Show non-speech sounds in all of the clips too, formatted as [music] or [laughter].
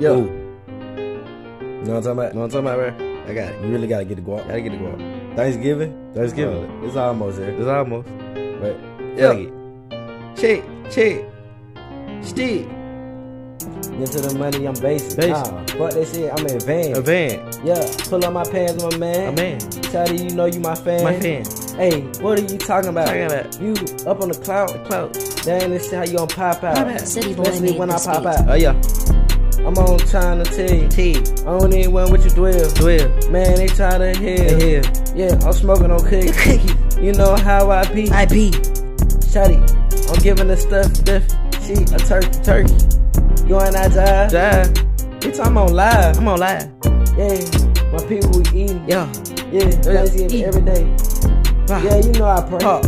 Yo. Ooh. You know what I'm talking about? You know what I'm talking about, bro? I got it. You really gotta get the guap. Gotta get the guap. Thanksgiving? Thanksgiving. Uh, it's almost there. It's almost. But Yeah. yeah. Check, check. Stick. Get to the money, I'm basic. Basic. Nah, fuck that shit, I'm advanced. A van. Yeah, pull up my pants, my man. A man. Shawty, you know you my fan. My fan. Hey, what are you talking about? Talking about. You up on the cloud. The cloud. Dang, this shit how you gonna pop out. Pop out. City boy Especially made when I pop beat. out. Oh, yeah. I'm on trying to tell you. T. I don't even want what you dwell. 12. Man, they tired of hear. The. Yeah, I'm smoking on cookies. Cookie. You know how I be. I be. Shawty, I'm giving the stuff, stuff. She a turkey, turkey. Going out jive. Jive. Bitch, I'm on live. I'm on live. Yeah, my people we eating. Yeah. Yeah, Thanksgiving eat. every day. Yeah, you know I pray. Pop.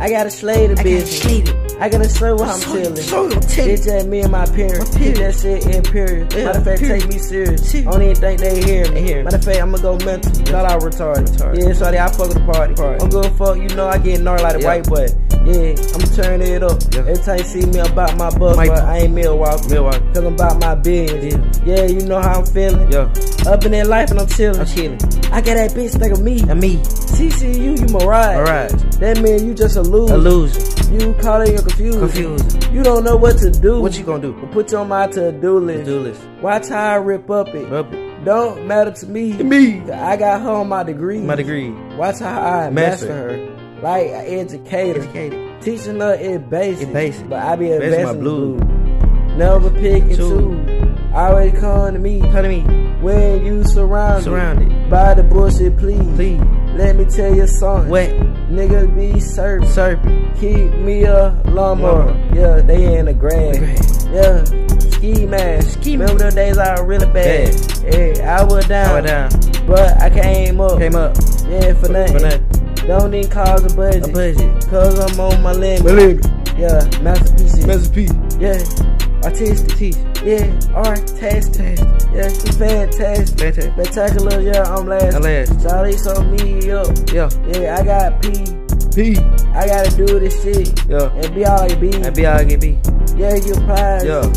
I gotta slay the I slated. I gotta show what I'm you, telling. show you, tell you. It's just me and my parents. My parents. that shit imperial. Yeah, Matter of fact, period. take me serious. I don't even think they hear me. Me. Matter of fact, I'ma go mental. Thought I retarded. Retarded. Yeah, sorry, I fuck with the party. Party. I'm good fuck, you know I get gnarly like a Yeah. white boy. Yeah, I'm turning it up. Yeah. Every time you see me, I'm about my My but. I ain't Milwaukee. Milwaukee. Cause I'm about my business. Yeah, you know how I'm feeling. Yeah. Up in that life and I'm chilling. I'm chilling. I got that bitch think of me. And me. CCU, you Mirage. Mirage. That mean you just a loser. Illusion. You call it you're confused. Confused. You don't know what to do. What you gonna do? Put you on my to-do list. Do this. Watch how I rip up it. Rub it. Don't matter to me. To Me. I got her on my degree. My degree. Watch how I master, Master. her. Like an educator. Educated. Teaching her is basic. It basic. But I be Basic investing my blue. Never pick and Two. choose. Always come to me. Come to me. When you surrounded. Surrounded. By the bullshit, please. Please. Let me tell you something. Wet. Niggas be served. Serpent. Keep me a lawnmower. Yeah, they in the grass. grass. Yeah, ski mask. Ski Remember the days I was really bad. Yeah, I was down. I went down. But I came up. Came up. Yeah, for nothing. For nothing. Don't even cause a budget. A budget. Cause I'm on my limit. Believe Yeah, masterpiece. Recipe. Yeah, artistic. Yeah, artistic. Yeah, you fantastic. Fantastic. Spectacular. Yeah, I'm last. I'm last. Charlie so me up. Yeah. Yeah, I got P. P. I gotta do this shit. Yeah. And be all you be. And be all get be. Yeah, you prize. Yeah.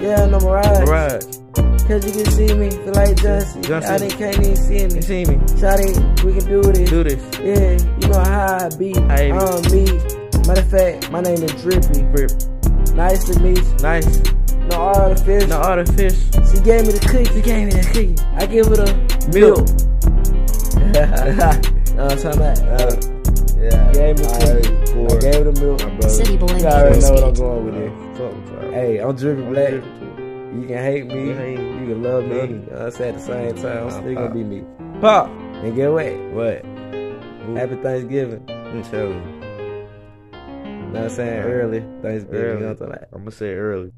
Yeah, no mirage. Mirage. Cause you can see me, feel like Johnson. Johnson. I didn't can't even see me. You see me. Shawty, we can do this. Do this. Yeah, you know how I be. I be. I'm me. Matter of fact, my name is Drippy. Grip. Nice to meet you. Nice. No artificial. No artifice. She gave me the cookie. You gave me that cookie. I give her the Milk. milk. [laughs] no, I'm talking about. Uh, Yeah. gave me the cookie. I gave her the milk. My brother. City boy You already know what I'm going with it. Fuck with. Hey, I'm Drippy Black. Drip. You can hate me. You hate. You can love me. Love me. I said at the same time, I'm still gonna be me. Pop. And get what? What? Happy Thanksgiving. I'm telling you. Know what I'm saying? Early Thanksgiving. You know? I'm gonna say early.